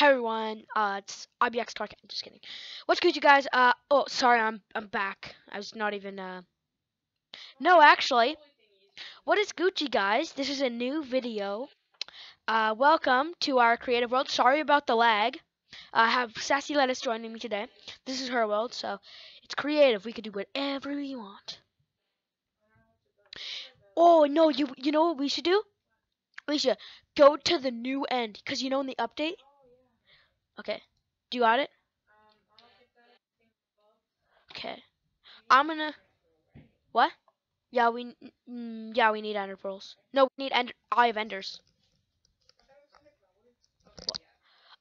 Hi everyone, uh, it's IBX Talk. Just kidding. What's good, you guys? Uh, oh, sorry, I'm I'm back. I was not even uh. No, actually, what is Gucci, guys? This is a new video. Uh, welcome to our creative world. Sorry about the lag. I have Sassy Lettuce joining me today. This is her world, so it's creative. We can do whatever we want. Oh no, you you know what we should do? We should go to the new end, cause you know in the update. Okay, do you got it? Okay, I'm gonna. What? Yeah, we mm, yeah we need ender pearls. No, we need ender eye of enders.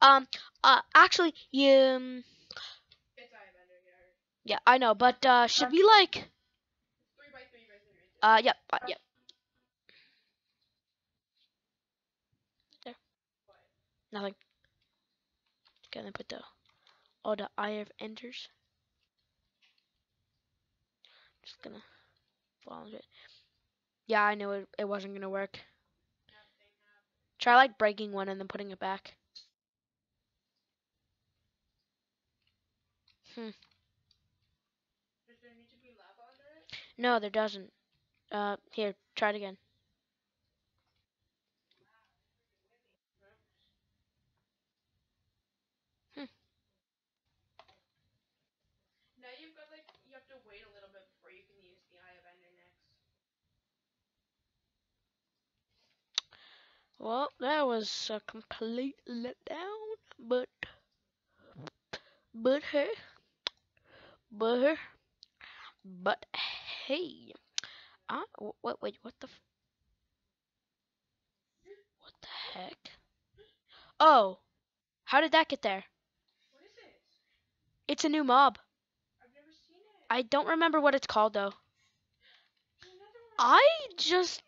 Um, uh, actually, you. Um, yeah, I know, but uh, should we like? Uh, yep, uh, yep. There. Nothing. Gonna put the all the eye of enders. Just gonna follow it. Yeah, I knew it. It wasn't gonna work. Try like breaking one and then putting it back. Hmm. No, there doesn't. Uh, here, try it again. Hmm. Now you've got like you have to wait a little bit before you can use the Eye of Ender next. Well, that was a complete letdown, but, but hey, but hey, but hey, I, wait, wait, what the, f- what the heck? Oh, how did that get there? What is it? It's a new mob. I've never seen it. I don't remember what it's called though. I just,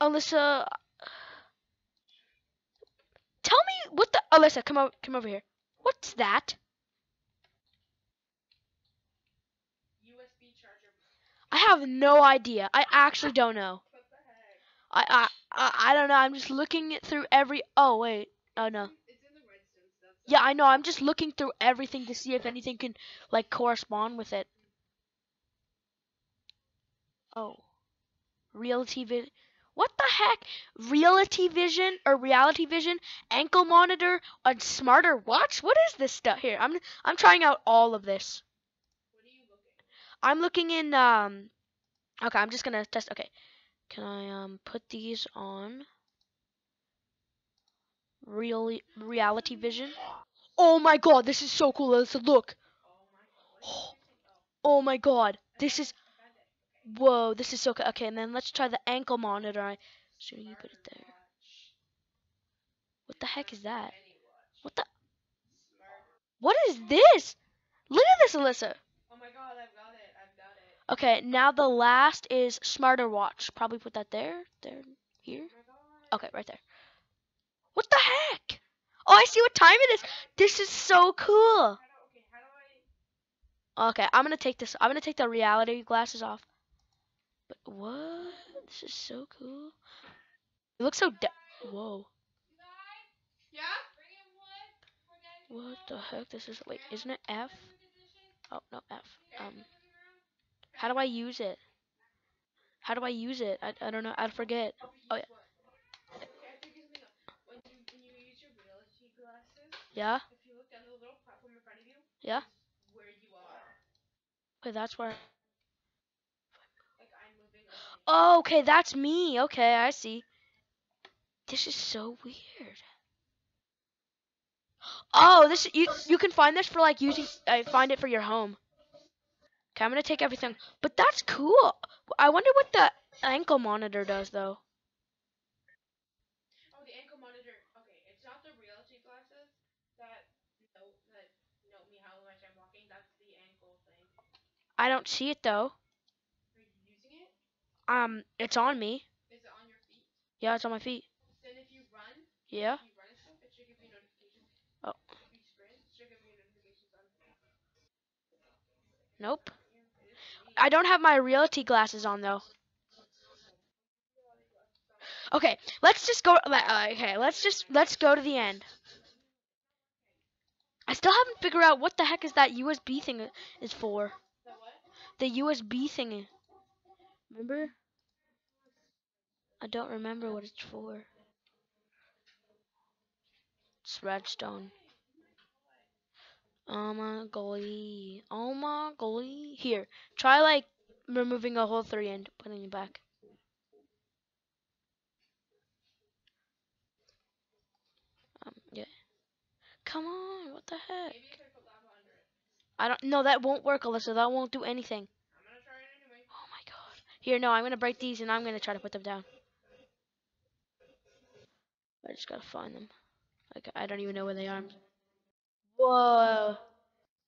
Alyssa, tell me what the, Alyssa, come over, come over here. What's that? USB charger. I have no idea. I actually don't know. What the heck? I, I, I, I don't know. I'm just looking through every. Oh wait. Oh no. It's in the redstone stuff. so- Yeah, I know. I'm just looking through everything to see if anything can like correspond with it. Oh, reality vision. What the heck? Reality vision or reality vision? Ankle monitor? A smarter watch? What is this stuff here? I'm I'm trying out all of this. What are you looking? I'm looking in um. Okay, I'm just gonna test. Okay, can I um put these on? Really, reality vision. Oh my god, this is so cool. Let's look. Oh? Oh. Oh my god, this is I found it. Okay. Whoa. This is so cool. Okay, and then let's try the ankle monitor. I should you put it there? What the heck is that? What the? What is this? Look at this, Alyssa. Oh my god, I've got it. I've got it. Okay, now the last is smarter watch. Probably put that there, there, here. Okay, right there. What the heck? Oh, I see what time it is. This is so cool. Okay, I'm gonna take this. I'm gonna take the reality glasses off. But what? This is so cool. It looks so. De- Whoa. Yeah. What the heck? This is. Wait, isn't it F? Oh no, F. Um. How do I use it? How do I use it? I, I don't know. I forget. Oh, use what? Okay, I figured something out. When you when you use your reality glasses, Yeah. if you look down the little platform in front of you, Yeah. is where you are. Wait, that's where. Like I'm moving. or something. Oh, okay, that's me. Okay, I see. This is so weird. Oh, this you you can find this for like using. I find it for your home. Okay, I'm gonna take everything, but that's cool. I wonder what the ankle monitor does though. Oh, the ankle monitor. Okay, it's not the reality glasses that note that note me how much I'm walking. That's the ankle thing. I don't see it though. Are you using it? Um, it's on me. Is it on your feet? Yeah, it's on my feet. Then if you run, Yeah. you run stuff, it should give you notifications. Oh. You sprint, should give you notifications on. Nope. Yeah, it is for me. I don't have my reality glasses on though. Okay, let's just go. uh, Okay, let's just let's go to the end. I still haven't figured out what the heck is that USB thing is for. The? The USB thing. Remember? I don't remember what it's for. It's redstone. Oh my golly. Oh my golly. Here. Try like removing a whole three and putting it back. Um, yeah. Come on, what the heck? I don't no that won't work, Alyssa. That won't do anything. I'm gonna try it anyway. Oh my god. Here, no, I'm gonna break these and I'm gonna try to put them down. I just gotta find them. Like I don't even know where they are. Whoa.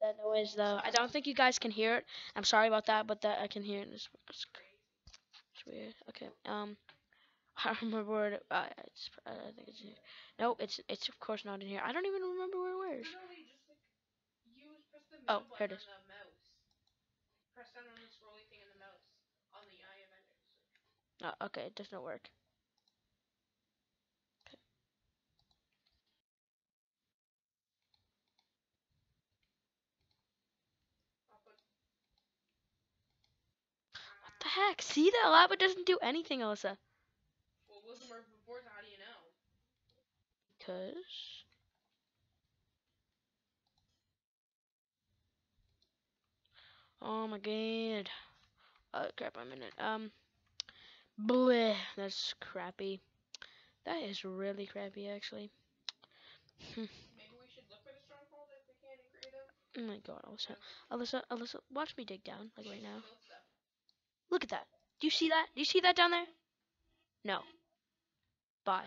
That noise though. I don't think you guys can hear it. I'm sorry about that, but that I can hear it. It's, it's, it's weird. Okay. Um I don't remember where it, uh, it's, I think it's in here. No, it's it's of course not in here. I don't even remember where it was. Just like use press the Oh, here it is. on the mouse. Press down on the scrolly thing in the mouse on the eye of it. Oh, okay, it does not work. Okay. What the heck? See that lava doesn't do anything, Alyssa. well it wasn't working before, so how do you know? Because Oh my god. Oh crap, I'm in it. Um bleh, that's crappy. That is really crappy actually. Maybe we should look for the stronghold if we can. Oh my god, Alyssa. Alyssa, Alyssa, watch me dig down, like right now. Look at that. Do you see that? Do you see that down there? No. Bye.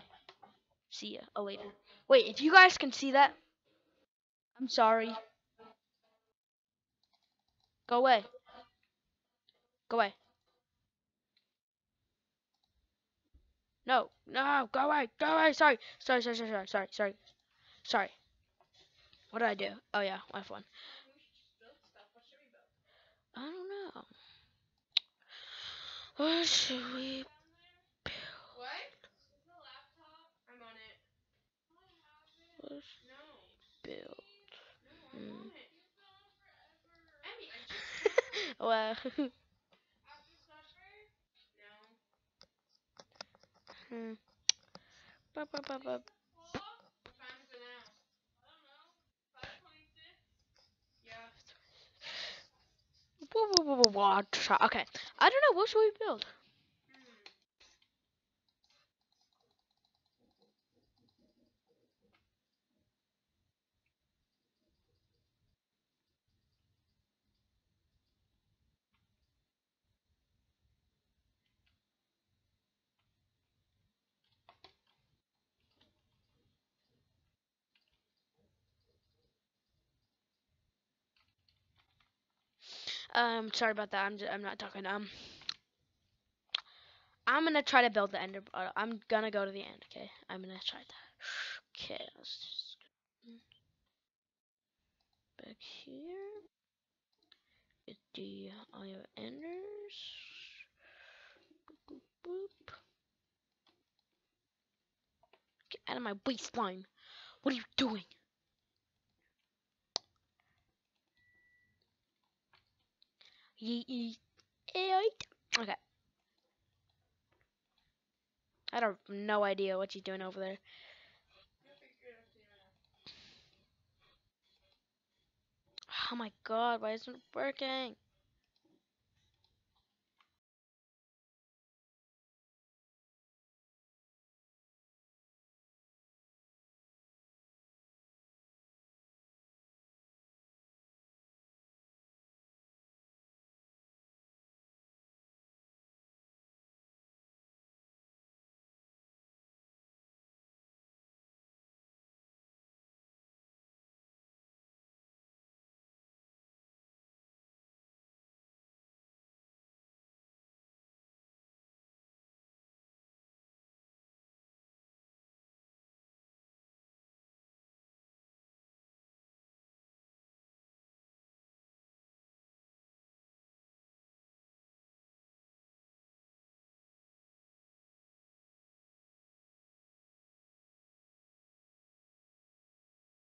See ya. Oh, later. Wait, if you guys can see that, I'm sorry. Go away. Go away. No, no, go away, go away. Sorry, sorry, sorry, sorry, sorry, sorry, sorry, sorry. What did I do? Oh yeah, my phone. Maybe we should just build stuff. What should we build? I don't know. What should we? What? The laptop. I'm on it. What No. build? No, I'm on it. Emmy, I just well, no. hmm. Ba, ba, ba, ba. What time is it now? I don't know. Five twenty-six. Yeah. Whoa, whoa, whoa, whoa, whoa, try- Okay, I don't know. What should we build? Um, sorry about that. I'm j- I'm not talking. Um, I'm gonna try to build the ender. Uh, I'm gonna go to the end. Okay, I'm gonna try that. Okay, let's just back here. Get the audio enders. Boop, boop, boop. Get out of my waistline. What are you doing? Okay. I don't no idea what you're doing over there. Oh my god, why isn't it working?